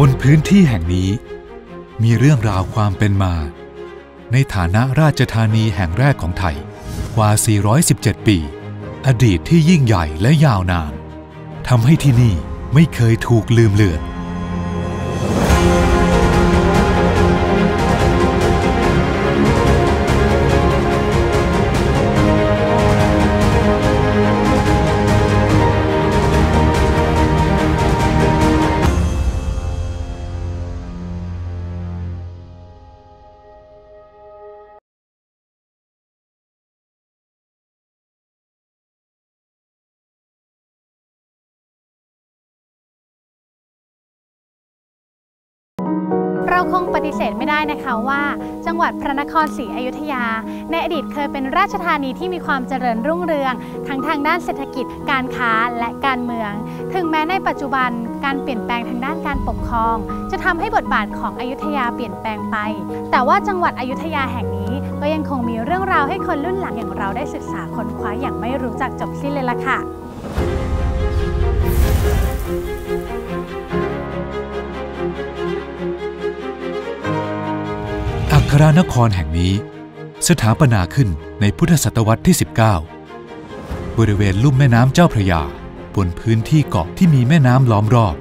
บนพื้นที่แห่งนี้ มีเรื่องราวความเป็นมา ในฐานะราชธานีแห่งแรกของไทยกว่า 417 ปี อดีตที่ยิ่งใหญ่และยาวนานทำให้ที่นี่ไม่เคยถูกลืมเลือน เราคงปฏิเสธไม่ได้นะคะว่า จังหวัดพระนครศรีอยุธยา ในอดีตเคยเป็นราชธานีที่มีความเจริญรุ่งเรือง ทั้งทางด้านเศรษฐกิจการค้าและการเมือง ถึงแม้ในปัจจุบันการเปลี่ยนแปลงทางด้านการปกครอง จะทำให้บทบาทของอยุธยาเปลี่ยนแปลงไป แต่ว่าจังหวัดอยุธยาแห่งนี้ ก็ยังคงมีเรื่องราวให้คนรุ่นหลังอย่างเราได้ศึกษาค้นคว้าอย่างไม่รู้จักจบสิ้นเลยล่ะค่ะ ครานครแห่งนี้ สถาปนาขึ้นในพุทธศตวรรษที่ 19 บริเวณลุ่มแม่น้ำเจ้าพระยา บนพื้นที่เกาะที่มีแม่น้ำล้อมรอบ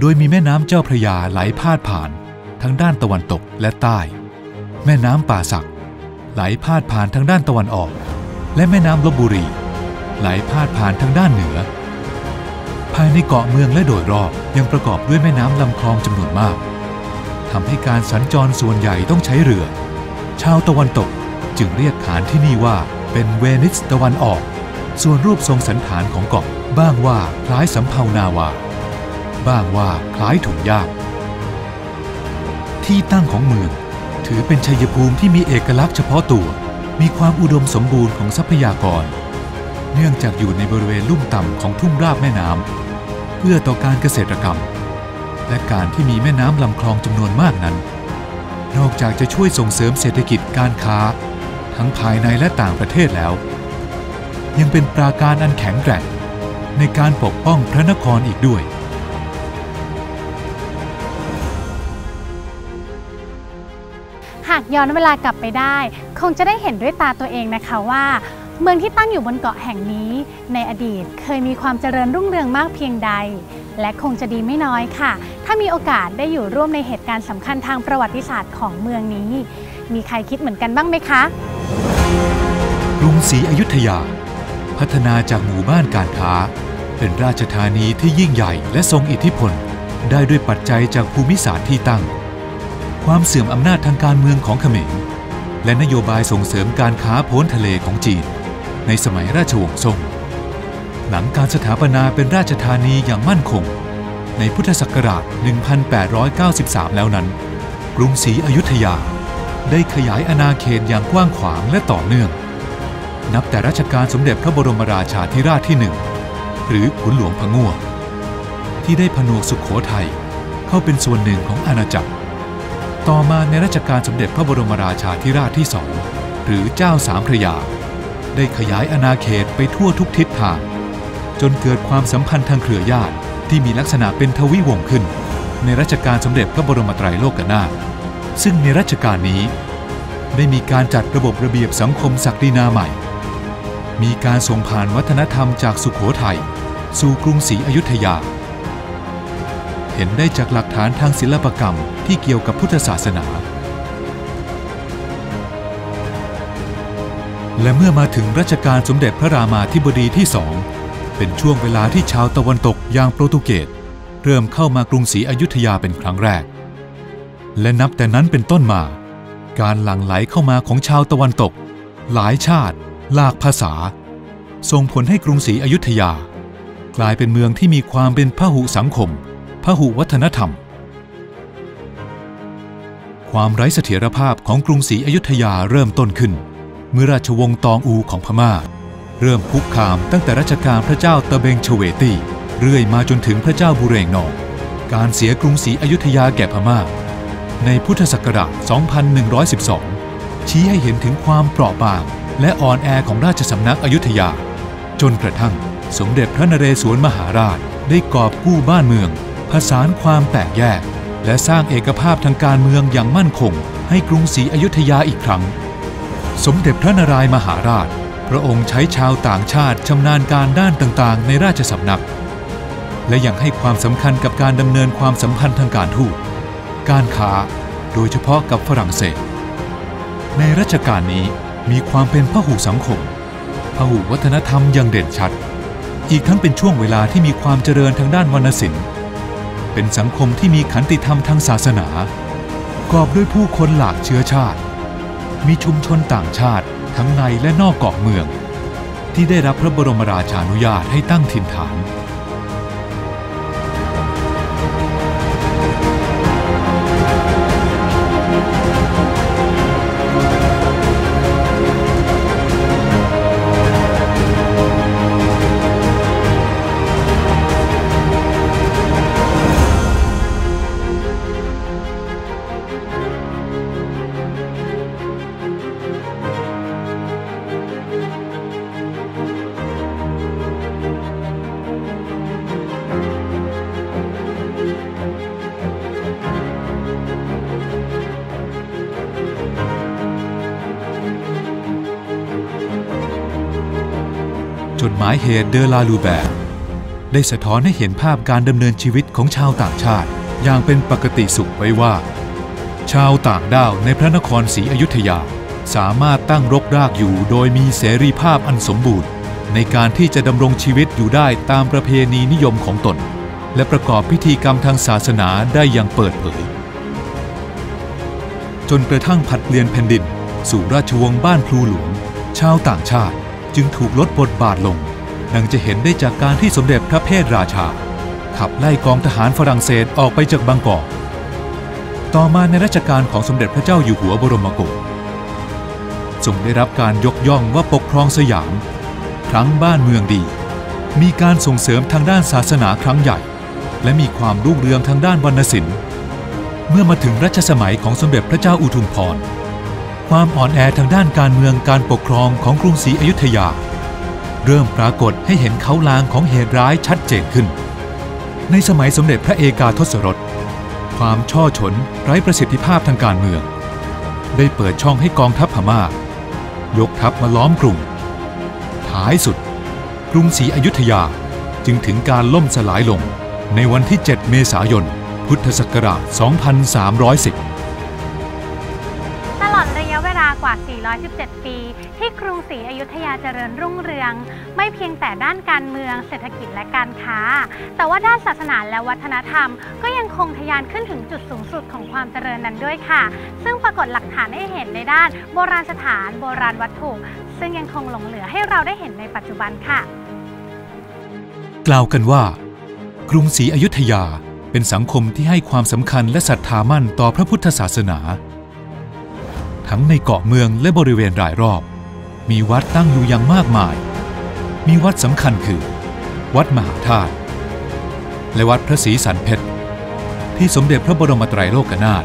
โดยมีแม่น้ำเจ้าพระยาไหลพาดผ่านทั้งด้านตะวันตกและใต้ แม่น้ำป่าสัก ไหลพาดผ่านทางด้านตะวันออก และแม่น้ำลบบุรี ไหลพาดผ่านทางด้านเหนือ ภายในเกาะเมืองและโดยรอบยังประกอบด้วยแม่น้ำลำคลองจำนวนมาก ทำให้การสัญจรส่วนใหญ่ต้องใช้เรือ ชาวตะวันตกจึงเรียกฐานที่นี่ว่าเป็นเวนิสตะวันออก ส่วนรูปทรงสันฐานของเกาะบ้างว่าคล้ายสำเภานาวา บ้างว่าคล้ายถุงยากที่ตั้งของเมืองถือเป็นชัยภูมิที่มีเอกลักษณ์เฉพาะตัว มีความอุดมสมบูรณ์ของทรัพยากร เนื่องจากอยู่ในบริเวณลุ่มต่ำของทุ่งราบแม่น้ำเพื่อต่อการเกษตรกรรม และการที่มีแม่น้ำลำคลองจำนวนมากนั้น นอกจากจะช่วยส่งเสริมเศรษฐกิจการค้า ทั้งภายในและต่างประเทศแล้ว ยังเป็นปราการอันแข็งแกร่งในการปกป้องพระนครอีกด้วย หากย้อนเวลากลับไปได้ คงจะได้เห็นด้วยตาตัวเองนะคะว่า เมืองที่ตั้งอยู่บนเกาะแห่งนี้ ในอดีตเคยมีความเจริญรุ่งเรืองมากเพียงใด และคงจะดีไม่น้อยค่ะ ถ้ามีโอกาสได้อยู่ร่วมในเหตุการณ์สำคัญทางประวัติศาสตร์ของเมืองนี้ มีใครคิดเหมือนกันบ้างไหมคะกรุงศรีอยุธยา พัฒนาจากหมู่บ้านการค้า เป็นราชธานีที่ยิ่งใหญ่และทรงอิทธิพล ได้ด้วยปัจจัยจากภูมิศาสตร์ที่ตั้ง ความเสื่อมอำนาจทางการเมืองของเขมร และนโยบายส่งเสริมการค้าพ้นทะเลของจีน ในสมัยราชวงศ์ซ่งหลังการสถาปนาเป็นราชธานีอย่างมั่นคง ในพุทธศักราช 1893 แล้วนั้น กรุงศรีอยุธยา ได้ขยายอาณาเขตอย่างกว้างขวางและต่อเนื่อง นับแต่รัชกาลสมเด็จพระบรมราชาธิราชที่หนึ่งหรือขุนหลวงพะง่วงที่ได้ผนวกสุขโขทัยเข้าเป็นส่วนหนึ่งของอาณาจักร ต่อมาในรัชกาลสมเด็จพระบรมราชาธิราชที่สองหรือเจ้าสามพระยา ได้ขยายอาณาเขตไปทั่วทุกทิศทาง จนเกิดความสัมพันธ์ทางเครือญาติ ที่มีลักษณะเป็นทวิวงขึ้น ในรัชกาลสมเด็จพระบรมไตรโลกนาถซึ่งในรัชกาลนี้ ได้มีการจัดระบบระเบียบสังคมศักดินาใหม่ มีการส่งผ่านวัฒนธรรมจากสุขโขทัยสู่กรุงศรีอยุธยา เห็นได้จากหลักฐานทางศิลปกรรมที่เกี่ยวกับพุทธศาสนา และเมื่อมาถึงรัชกาลสมเด็จพระรามาธิบดีที่สอง เป็นช่วงเวลาที่ชาวตะวันตกอย่างโปรตุเกสเริ่มเข้ามากรุงศรีอยุธยาเป็นครั้งแรก และนับแต่นั้นเป็นต้นมา การหลั่งไหลเข้ามาของชาวตะวันตก หลายชาติ หลากภาษา ส่งผลให้กรุงศรีอยุธยา กลายเป็นเมืองที่มีความเป็นพหุสังคมพหุวัฒนธรรม ความไร้เสถียรภาพของกรุงศรีอยุธยาเริ่มต้นขึ้น เมื่อราชวงศ์ตองอูของพม่า เริ่มคุกคามตั้งแต่รัชกาลพระเจ้าตะเบงเฉวตีเรื่อยมาจนถึงพระเจ้าบุเรงนองการเสียกรุงศรีอยุธยาแก่พม่า ในพุทธศักราช 2112 ชี้ให้เห็นถึงความเปราะบาง และอ่อนแอของราชสำนักอยุธยา จนกระทั่งสมเด็จพระนเรศวรมหาราชได้กอบกู้บ้านเมือง ผสานความแตกแยก และสร้างเอกภาพทางการเมืองอย่างมั่นคง ให้กรุงศรีอยุธยาอีกครั้ง สมเด็จพระนารายมหาราช พระองค์ใช้ชาวต่างชาติชำนาญการด้านต่างๆ ในราชสำนัก และยังให้ความสำคัญกับการดำเนินความสัมพันธ์ทางการทูตการค้าโดยเฉพาะกับฝรั่งเศส ในรัชกาลนี้มีความเป็นพหูสังคมพหูวัฒนธรรมอย่างเด่นชัด อีกทั้งเป็นช่วงเวลาที่มีความเจริญทางด้านวรรณศิลป์ เป็นสังคมที่มีขันติธรรมทางศาสนากอบด้วยผู้คนหลากเชื้อชาติ มีชุมชนต่างชาติ ทั้งในและนอกเกาะเมือง ที่ได้รับพระบรมราชานุญาตให้ตั้งถิ่นฐานายเหตุเดลาลูแบร์ได้สะท้อนให้เห็นภาพการดำเนินชีวิตของชาวต่างชาติ อย่างเป็นปกติสุขไว้ว่า ชาวต่างด้าวในพระนครศรีอยุธยา สามารถตั้งรกรากอยู่โดยมีเสรีภาพอันสมบูรณ์ ในการที่จะดำรงชีวิตอยู่ได้ตามประเพณีนิยมของตน และประกอบพิธีกรรมทางศาสนาได้อย่างเปิดเผย จนกระทั่งผัดเปลี่ยนแผ่นดิน สู่ราชวงศ์บ้านพลูหลวง ชาวต่างชาติจึงถูกลดบทบาทลง ดังจะเห็นได้จากการที่สมเด็จพระเพทราชา ขับไล่กองทหารฝรั่งเศสออกไปจากบางกอก ต่อมาในรัชกาลของสมเด็จพระเจ้าอยู่หัวบรมโกศทรงได้รับการยกย่องว่าปกครองสยาม ครั้งบ้านเมืองดี มีการส่งเสริมทางด้านศาสนาครั้งใหญ่ และมีความรุ่งเรืองทางด้านวรรณศิลป์ เมื่อมาถึงรัชสมัยของสมเด็จพระเจ้าอุทุมพรความอ่อนแอทางด้านการเมืองการปกครองของกรุงศรีอยุธยา เริ่มปรากฏให้เห็นเขาลางของเหตุร้ายชัดเจนขึ้น ในสมัยสมเด็จพระเอกาทศรส ความช่อฉนไร้ประสิทธิภาพทางการเมือง ได้เปิดช่องให้กองทัพพม่า ยกทัพมาล้อมกรุง ท้ายสุด กรุงศรีอยุธยาจึงถึงการล่มสลายลงในวันที่ 7 เมษายน พุทธศักราช 2310 117 ปี ที่กรุงศรีอยุธยาเจริญรุ่งเรือง ไม่เพียงแต่ด้านการเมืองเศรษฐกิจและการค้า แต่ว่าด้านศาสนาและวัฒนธรรม ก็ยังคงทะยานขึ้นถึงจุดสูงสุดของความเจริญนั้นด้วยค่ะ ซึ่งปรากฏหลักฐานให้เห็นในด้าน โบราณสถาน โบราณวัตถุ ซึ่งยังคงหลงเหลือให้เราได้เห็นในปัจจุบันค่ะ กล่าวกันว่า กรุงศรีอยุธยาเป็นสังคมที่ให้ความสำคัญและศรัทธามั่นต่อพระพุทธศาสนา ทั้งในเกาะเมืองและบริเวณรายรอบ มีวัดตั้งอยู่อย่างมากมาย มีวัดสำคัญคือ วัดมหาธาตุและวัดพระศรีสันเพชร ที่สมเด็จพระบรมไตรโลกนาถ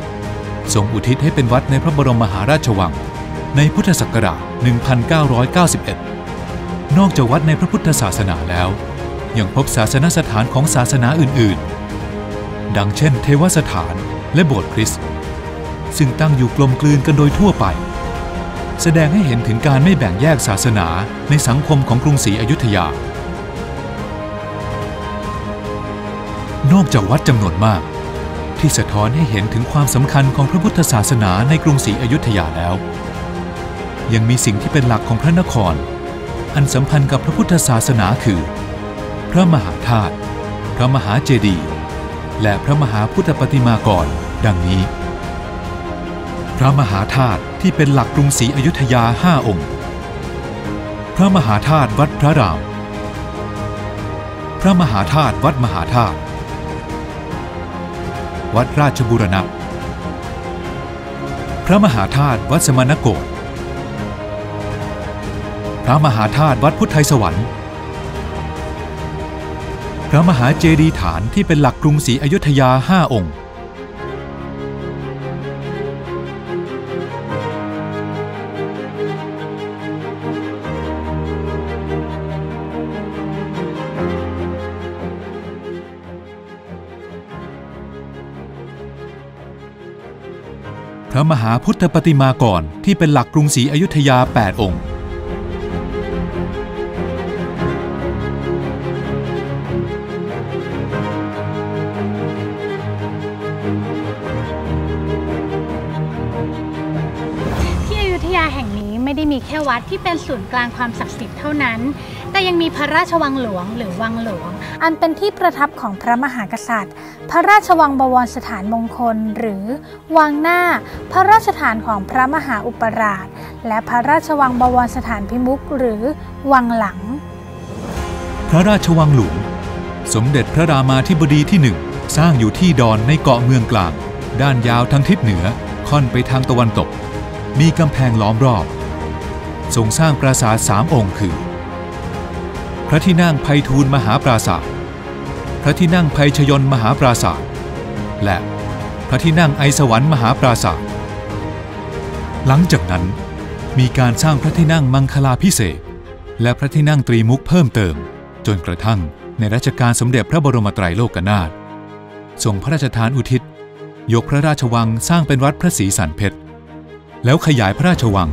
ทรงอุทิศให้เป็นวัดในพระบรมมหาราชวัง ในพุทธศักราช 1991 นอกจากวัดในพระพุทธศาสนาแล้ว ยังพบศาสนสถานของศาสนาอื่น ๆ ดังเช่น เทวสถานและโบสถ์คริสต์ ซึ่งตั้งอยู่กลมกลืนกันโดยทั่วไป แสดงให้เห็นถึงการไม่แบ่งแยกศาสนาในสังคมของกรุงศรีอยุธยา นอกจากวัดจำนวนมาก ที่สะท้อนให้เห็นถึงความสำคัญของพระพุทธศาสนาในกรุงศรีอยุธยาแล้ว ยังมีสิ่งที่เป็นหลักของพระนคร อันสัมพันธ์กับพระพุทธศาสนาคือ พระมหาธาตุพระมหาเจดีย์และพระมหาพุทธปฏิมากร ดังนี้ พระมหาธาตุที่เป็นหลักกรุงศรีอยุธยาห้าองค์ พระมหาธาตุวัดพระราม พระมหาธาตุวัดมหาธาตุ วัดราชบูรณะ พระมหาธาตุวัดสมณโกฏพระมหาธาตุวัดพุทธไทยสวรรค์ พระมหาเจดีย์ฐานที่เป็นหลักกรุงศรีอยุธยาห้าองค์ มหาพุทธปฏิมากรที่เป็นหลักกรุงศรีอยุธยา 8 องค์ ที่อยุธยาแห่งนี้ไม่ได้มีแค่วัดที่เป็นศูนย์กลางความศักดิ์สิทธิ์เท่านั้น แต่ยังมีพระราชวังหลวงหรือวังหลวง อันเป็นที่ประทับของพระมหากษัตริย์ พระราชวังบวรสถานมงคล หรือ วังหน้า พระราชฐานของพระมหาอุปราช และพระราชวังบวรสถานพิมุขหรือ วังหลัง พระราชวังหลวง สมเด็จพระรามาธิบดีที่หนึ่งสร้างอยู่ที่ดอนในเกาะเมืองกลาง ด้านยาวทางทิศเหนือค่อนไปทางตะวันตก มีกำแพงล้อมรอบ ทรงสร้างปราสาทสามองค์คือ ระที่นั่งไพฑูรย์มหาปราสาทพระที่นั่งไพชยนมหาปราสาทและพระที่นั่งไอสวรรค์มหาปราสาทหลังจากนั้นมีการสร้างพระที่นั่งมังคลาพิเศษ และพระที่นั่งตรีมุขเพิ่มเติม จนกระทั่งในรัชกาลสมเด็จพระบรมไตรโลกนาถทรงพระราชทานอุทิศ ยกพระราชวังสร้างเป็นวัดพระศรีสันเพชรแล้วขยายพระราชวัง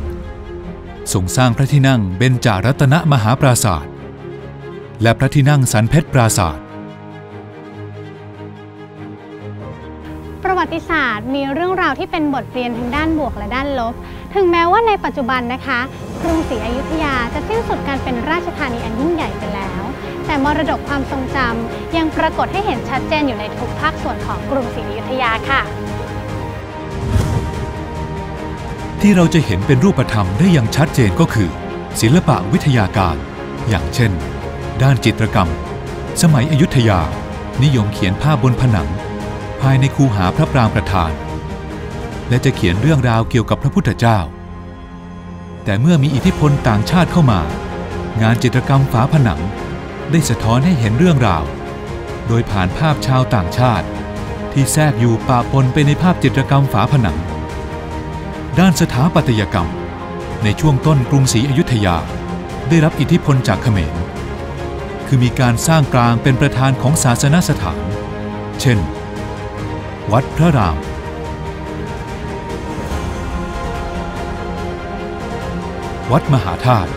ทรงสร้างพระที่นั่งเบญจารัตนมหาปราศาสตร์ และพระที่นั่งสันเพชรปราศาสตร์ประวัติศาสตร์มีเรื่องราวที่เป็นบทเรียนทั้งด้านบวกและด้านลบ ถึงแม้ว่าในปัจจุบันนะคะกรุงศรีอยุธยาจะสิ้นสุดการเป็นราชธานีอันยิ่งใหญ่ไปแล้ว แต่มรดกความทรงจำยังปรากฏให้เห็นชัดเจนอยู่ในทุกภาคส่วนของกรุงศรีอยุธยาค่ะ ที่เราจะเห็นเป็นรูปธรรมได้อย่างชัดเจนก็คือ ศิลปะวิทยาการ อย่างเช่น ด้านจิตรกรรม สมัยอยุธยา นิยมเขียนภาพบนผนัง ภายในคูหาพระปรางประธาน และจะเขียนเรื่องราวเกี่ยวกับพระพุทธเจ้า แต่เมื่อมีอิทธิพลต่างชาติเข้ามา งานจิตรกรรมฝาผนังได้สะท้อนให้เห็นเรื่องราว โดยผ่านภาพชาวต่างชาติ ที่แทรกอยู่ปะปนไปในภาพจิตรกรรมฝาผนัง ด้านสถาปัตยกรรม ในช่วงต้นกรุงศรีอยุธยา ได้รับอิทธิพลจากเขมร คือมีการสร้างกลางเป็นประธานของศาสนสถาน เช่น วัดพระราม วัดมหาธาตุ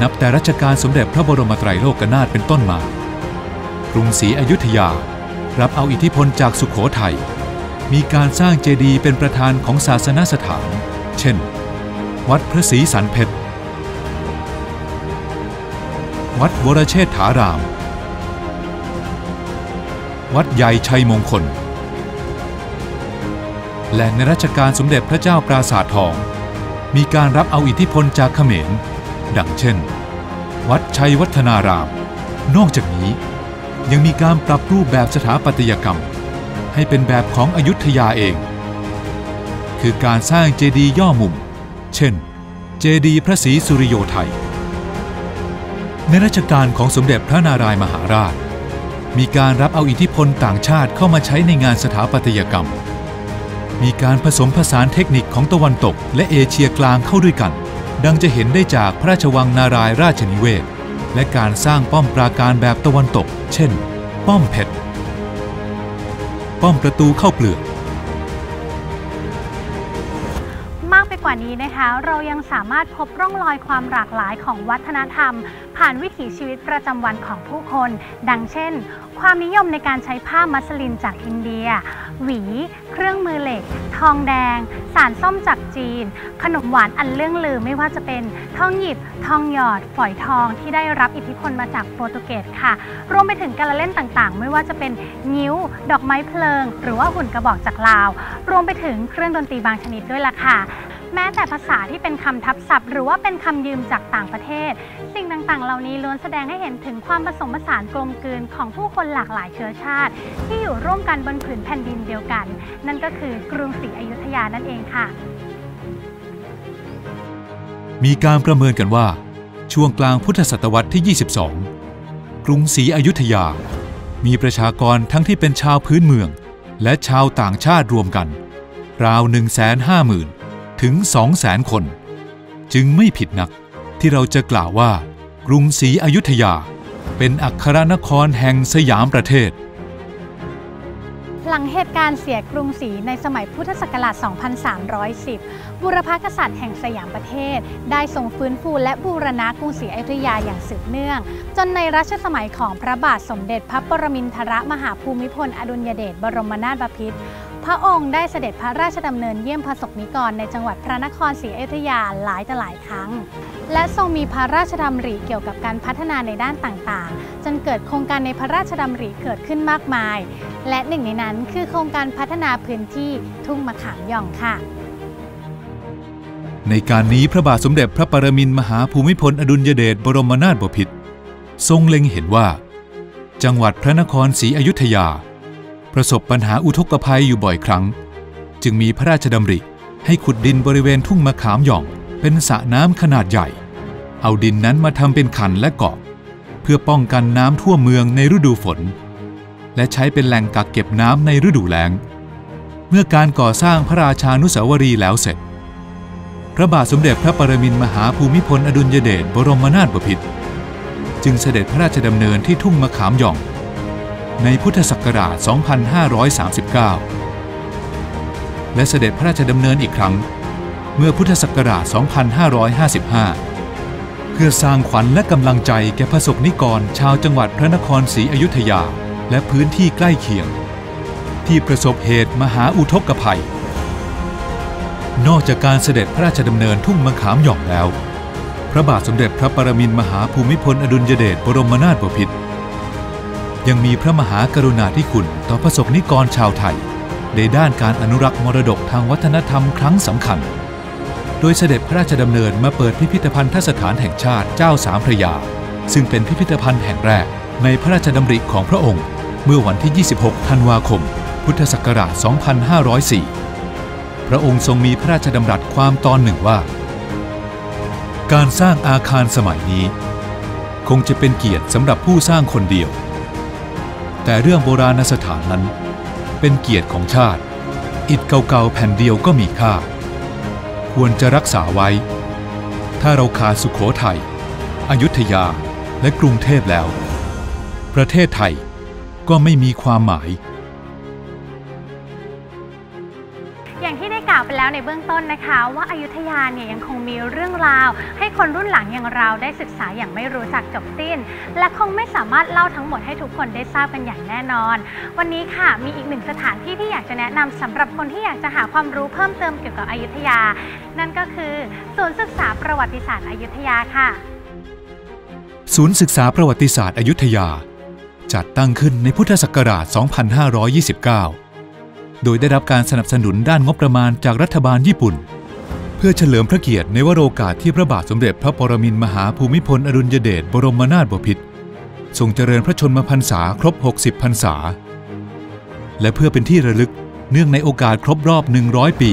นับแต่รัชกาลสมเด็จพระบรมไตรโลกนาถเป็นต้นมา กรุงศรีอยุธยารับเอาอิทธิพลจากสุขโขทัย มีการสร้างเจดีย์เป็นประธานของศาสนสถาน เช่น วัดพระศรีสันเพชร วัดวรเชษฐาราม วัดใหญ่ชัยมงคล และในรัชกาลสมเด็จพระเจ้าปราสาททอง มีการรับเอาอิทธิพลจากเขมร ดังเช่น วัดชัยวัฒนาราม นอกจากนี้ยังมีการปรับรูปแบบสถาปัตยกรรม ให้เป็นแบบของอยุธยาเอง คือการสร้างเจดีย์ย่อมุม เช่น เจดีย์พระศรีสุริโยไทย ในรัชกาลของสมเด็จพระนารายมหาราช มีการรับเอาอิทธิพลต่างชาติเข้ามาใช้ในงานสถาปัตยกรรม มีการผสมผสานเทคนิคของตะวันตก และเอเชียกลางเข้าด้วยกัน ดังจะเห็นได้จากพระราชวังนารายราชนิเวศ และการสร้างป้อมปราการแบบตะวันตก เช่น ป้อมเพชรป้อมประตูเข้าเปลือก ว่านี้นะคะ เรายังสามารถพบร่องรอยความหลากหลายของวัฒนธรรม ผ่านวิถีชีวิตประจำวันของผู้คน ดังเช่น ความนิยมในการใช้ผ้ามัสลินจากอินเดีย หวี เครื่องมือเหล็ก ทองแดง สารส้มจากจีน ขนมหวานอันเรื่องลือไม่ว่าจะเป็นทองหยิบ ทองหยอด ฝอยทองที่ได้รับอิทธิพลมาจากโปรตุเกสค่ะ รวมไปถึงการละเล่นต่างๆ ไม่ว่าจะเป็นงิ้ว ดอกไม้เพลิง หรือว่าหุ่นกระบอกจากลาว รวมไปถึงเครื่องดนตรีบางชนิดด้วยล่ะค่ะ แม้แต่ภาษาที่เป็นคำทับศัพท์ หรือว่าเป็นคำยืมจากต่างประเทศ สิ่งต่างๆ เหล่านี้ล้วนแสดงให้เห็นถึงความผสมผสานกลมกลืนของผู้คนหลากหลายเชื้อชาติ ที่อยู่ร่วมกันบนผืนแผ่นดินเดียวกัน นั่นก็คือกรุงศรีอยุธยานั่นเองค่ะ มีการประเมินกันว่า ช่วงกลางพุทธศตวรรษที่ 22 กรุงศรีอยุธยา มีประชากรทั้งที่เป็นชาวพื้นเมือง และชาวต่างชาติรวมกัน ราว 150,000 ถึง200,000คน จึงไม่ผิดนักที่เราจะกล่าวว่า กรุงศรีอยุธยา เป็นอัครนครแห่งสยามประเทศ หลังเหตุการณ์เสียกรุงศรีในสมัยพุทธศักราช 2310 บุรพกษัตริย์แห่งสยามประเทศ ได้ทรงฟื้นฟูและบูรณะกรุงศรีอยุธยาอย่างสืบเนื่อง จนในรัชสมัยของพระบาทสมเด็จพระปรมินทรมหาภูมิพลอดุลยเดชบรมนาถบพิตร ระองค์ได้เสด็จพระราชดำเนินเยี่ยมพระสกนิกรในจังหวัดพระนครศรีอยุธยาหลายต่อหลายครั้ง และทรงมีพระราชดำริเกี่ยวกับการพัฒนาในด้านต่างๆ จนเกิดโครงการในพระราชดำริเกิดขึ้นมากมาย และหนึ่งในนั้นคือโครงการพัฒนาพื้นที่ทุ่งมะขามหย่องค่ะ ในการนี้พระบาทสมเด็จพระปรมินทรมหาภูมิพลอดุลยเดชบรมนาถบพิตรทรงเล็งเห็นว่า จังหวัดพระนครศรีอยุธยา ประสบปัญหาอุทกภัยอยู่บ่อยครั้ง จึงมีพระราชดำริให้ขุดดินบริเวณทุ่งมะขามหย่อง เป็นสระน้ำขนาดใหญ่ เอาดินนั้นมาทำเป็นขันและเกาะ เพื่อป้องกันน้ำท่วมเมืองในฤดูฝน และใช้เป็นแหล่งกักเก็บน้ำในฤดูแล้ง เมื่อการก่อสร้างพระราชานุสาวรีย์แล้วเสร็จ พระบาทสมเด็จพระปรมินทรมหาภูมิพลอดุลยเดชบรมนาถบพิตรจึงเสด็จพระราชดำเนินที่ทุ่งมะขามหย่อง ในพุทธศักราช 2539 และเสด็จพระราชดำเนินอีกครั้ง เมื่อพุทธศักราช 2555 เพื่อสร้างขวัญและกำลังใจแก่พระสกนิกรชาวจังหวัดพระนครศรีอยุธยาและพื้นที่ใกล้เคียง ที่ประสบเหตุมหาอุทกภัย นอกจากการเสด็จพระราชดำเนินทุ่งมะขามหย่องแล้ว พระบาทสมเด็จพระปรมินทรมหาภูมิพลอดุลยเดชบรมนาถบพิตร ยังมีพระมหากรุณาธิคุณต่อพระสกนิกรชาวไทย ในด้านการอนุรักษ์มรดกทางวัฒนธรรมครั้งสำคัญ โดยเสด็จพระราชดำเนินมาเปิดพิพิธภัณฑ์สถานแห่งชาติเจ้าสามพระยา ซึ่งเป็นพิพิธภัณฑ์แห่งแรกในพระราชดำริของพระองค์ เมื่อวันที่ 26 ธันวาคม พุทธศักราช 2504 พระองค์ทรงมีพระราชดำรัสความตอนหนึ่งว่า การสร้างอาคารสมัยนี้ คงจะเป็นเกียรติสำหรับผู้สร้างคนเดียว แต่เรื่องโบราณสถานนั้น เป็นเกียรติของชาติ อิฐเก่าๆแผ่นเดียวก็มีค่า ควรจะรักษาไว้ ถ้าเราขาดสุขโขทัยอยุธยาและกรุงเทพแล้ว ประเทศไทยก็ไม่มีความหมาย แล้วในเบื้องต้นนะคะ ว่าอายุทยาเนี่ยยังคงมีเรื่องราว ให้คนรุ่นหลังอย่างเราได้ศึกษาอย่างไม่รู้จักจบสิ้น และคงไม่สามารถเล่าทั้งหมดให้ทุกคนได้ทราบกันอย่างแน่นอน วันนี้ค่ะมีอีกหนึ่งสถานที่ที่อยากจะแนะนำสำหรับคนที่อยากจะหาความรู้เพิ่มเติมเกี่ยวกับอยุธยา นั่นก็คือศูนย์ศึกษาประวัติศาสตร์อยุธยาค่ะ ศูนย์ศึกษาประวัติศาสตร์อยุธยา จัดตั้งขึ้นในพุทธศักราช 2529 โดยได้รับการสนับสนุนด้านงบประมาณจากรัฐบาลญี่ปุ่น เพื่อเฉลิมพระเกียรติในวโรกาสที่พระบาทสมเด็จพระปรมินทรมหาภูมิพลอดุลยเดชบรมนาถบพิตรทรงเจริญพระชนมพรรษาครบ 60 พรรษา และเพื่อเป็นที่ระลึกเนื่องในโอกาสครบรอบ 100 ปี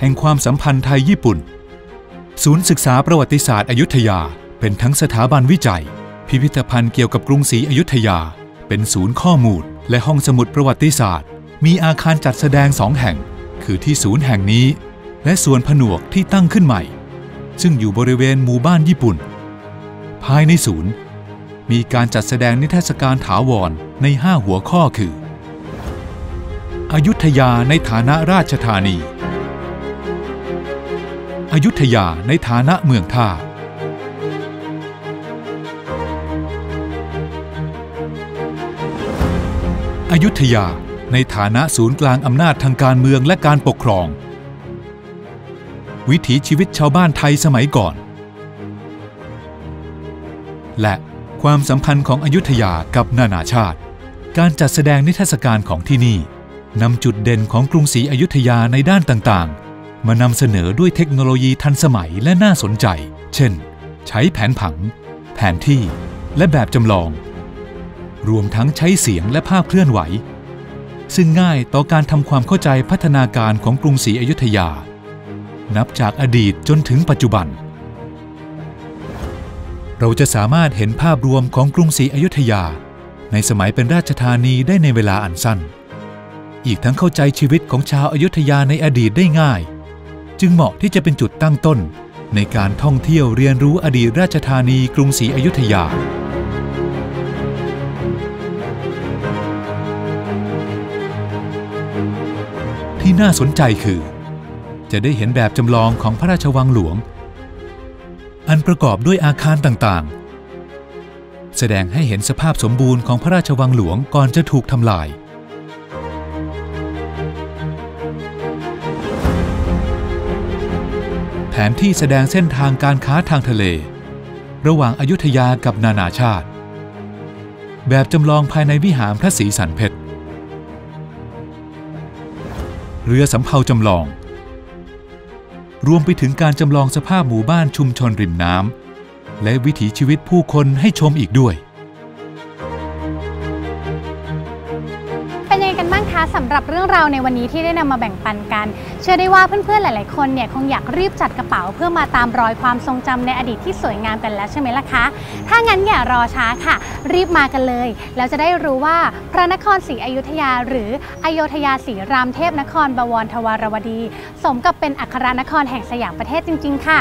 แห่งความสัมพันธ์ไทยญี่ปุ่น ศูนย์ศึกษาประวัติศาสตร์อยุธยา เป็นทั้งสถาบันวิจัย พิพิธภัณฑ์เกี่ยวกับกรุงศรีอยุธยา เป็นศูนย์ข้อมูล และห้องสมุดประวัติศาสตร์ มีอาคารจัดแสดงสองแห่ง คือที่ศูนย์แห่งนี้ และส่วนผนวกที่ตั้งขึ้นใหม่ ซึ่งอยู่บริเวณหมู่บ้านญี่ปุ่น ภายในศูนย์ มีการจัดแสดงนิทรรศการถาวรใน 5 หัวข้อคืออยุธยาในฐานะราชธานีอยุธยาในฐานะเมืองท่า อายุธยา ในฐานะศูนย์กลางอำนาจทางการเมืองและการปกครอง วิถีชีวิตชาวบ้านไทยสมัยก่อน และความสัมพันธ์ของอยุธยากับนานาชาติ การจัดแสดงนิทรรศการของที่นี่นำจุดเด่นของกรุงศรีอยุธยาในด้านต่างๆ มานำเสนอด้วยเทคโนโลยีทันสมัยและน่าสนใจ เช่น ใช้แผนผัง แผนที่ และแบบจำลอง รวมทั้งใช้เสียงและภาพเคลื่อนไหว ซึ่งง่ายต่อการทำความเข้าใจพัฒนาการของกรุงศรีอยุธยา นับจากอดีตจนถึงปัจจุบัน เราจะสามารถเห็นภาพรวมของกรุงศรีอยุธยา ในสมัยเป็นราชธานีได้ในเวลาอันสั้น อีกทั้งเข้าใจชีวิตของชาวอายุทยาในอดีตได้ง่าย จึงเหมาะที่จะเป็นจุดตั้งต้นในการท่องเที่ยวเรียนรู้อดีตราชธานีกรุงศรีอยุธยา ที่น่าสนใจคือ จะได้เห็นแบบจำลองของพระราชวังหลวง อันประกอบด้วยอาคารต่างๆ แสดงให้เห็นสภาพสมบูรณ์ของพระราชวังหลวงก่อนจะถูกทำลายแผนที่แสดงเส้นทางการค้าทางทะเล ระหว่างอายุทยากับนานาชาติ แบบจำลองภายในวิหารพระศรีสันเพชร เรือสำเภาจำลอง รวมไปถึงการจำลองสภาพหมู่บ้านชุมชนริมน้ำและวิถีชีวิตผู้คนให้ชมอีกด้วย เรื่องราวในวันนี้ที่ได้นำมาแบ่งปันกัน เชื่อได้ว่าเพื่อนๆหลาย ๆ คนเนี่ยคงอยากรีบจัดกระเป๋าเพื่อมาตามรอยความทรงจำในอดีตที่สวยงามกันแล้วใช่ไหมล่ะคะ ถ้างั้นอย่ารอช้าค่ะ รีบมากันเลย แล้วจะได้รู้ว่าพระนครศรีอยุธยา หรืออโยธยาศรีรามเทพนครบวรทวารวดี สมกับเป็นอัครนครแห่งสยามประเทศจริง ๆ ค่ะ